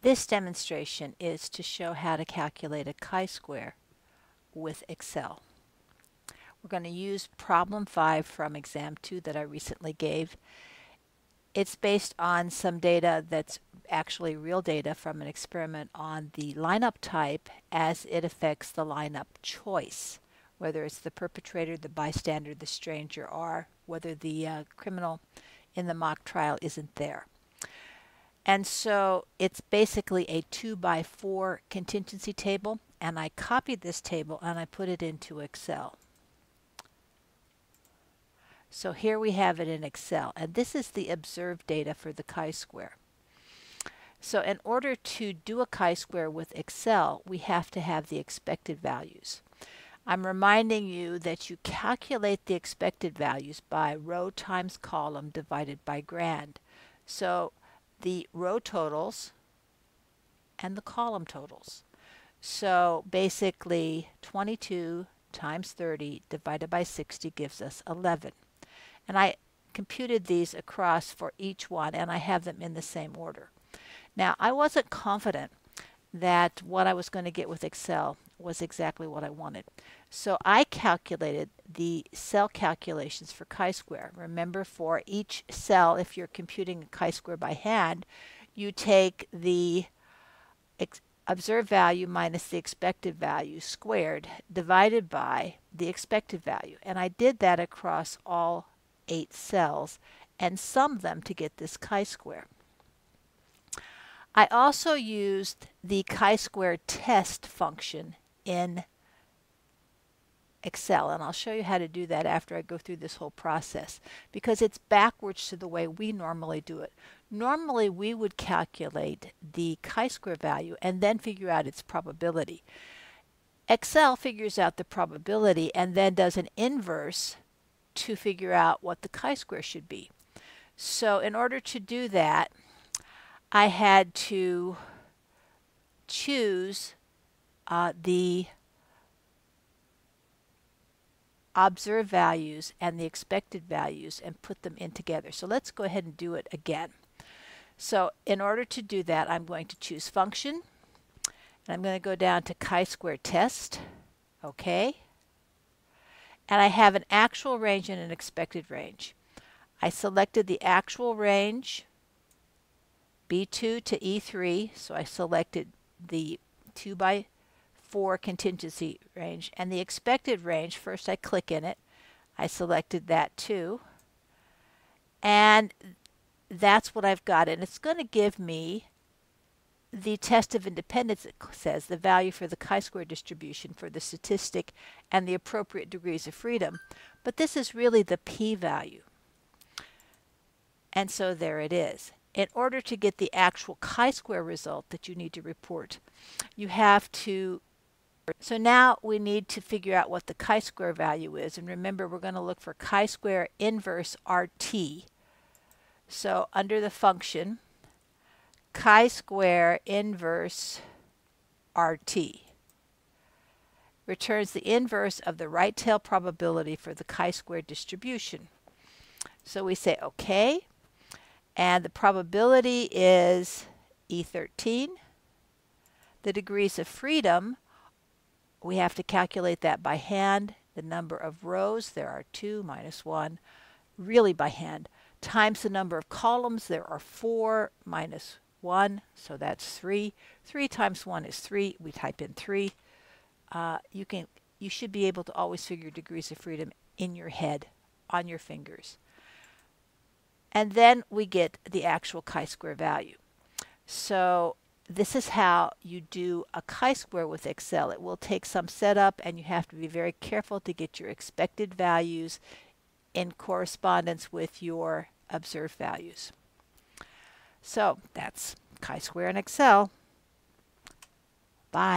This demonstration is to show how to calculate a chi-square with Excel. We're going to use problem 5 from exam 2 that I recently gave. It's based on some data that's actually real data from an experiment on the lineup type as it affects the lineup choice, whether it's the perpetrator, the bystander, the stranger, or whether the uh, criminal in the mock trial isn't there. And so it's basically a 2 by 4 contingency table. And I copied this table and I put it into Excel. So here we have it in Excel. And this is the observed data for the chi-square. So in order to do a chi-square with Excel, we have to have the expected values. I'm reminding you that you calculate the expected values by row times column divided by grand. So the row totals and the column totals. So basically 22 times 30 divided by 60 gives us 11. And I computed these across for each one and I have them in the same order. Now I wasn't confident that what I was going to get with Excel was exactly what I wanted. So I calculated the cell calculations for chi-square. Remember for each cell, if you're computing a chi-square by hand, you take the observed value minus the expected value squared divided by the expected value. And I did that across all eight cells and summed them to get this chi-square. I also used the chi-square test function in Excel and I'll show you how to do that after I go through this whole process because it's backwards to the way we normally do it. Normally we would calculate the chi-square value and then figure out its probability. Excel figures out the probability and then does an inverse to figure out what the chi-square should be. So in order to do that I had to choose uh, the observed values and the expected values and put them in together. So let's go ahead and do it again. So in order to do that, I'm going to choose function. And I'm going to go down to chi-square test. Okay. And I have an actual range and an expected range. I selected the actual range, B2 to E3. So I selected the 2 by 4 contingency range. And the expected range, first I click in it. I selected that too. And that's what I've got. And it's going to give me the test of independence it says the value for the chi-square distribution for the statistic and the appropriate degrees of freedom. But this is really the p-value. And so there it is in order to get the actual chi-square result that you need to report, you have to so now we need to figure out what the chi-square value is. And remember, we're going to look for chi-square inverse RT. So under the function, chi-square inverse RT returns the inverse of the right tail probability for the chi-square distribution. So we say, okay, and the probability is E13. The degrees of freedom, we have to calculate that by hand. The number of rows, there are two minus one, really by hand, times the number of columns, there are four minus one, so that's three. Three times one is three. We type in three. Uh, you can, you should be able to always figure degrees of freedom in your head, on your fingers. And then we get the actual chi-square value. So this is how you do a chi-square with Excel. It will take some setup and you have to be very careful to get your expected values in correspondence with your observed values. So that's chi-square in Excel. Bye.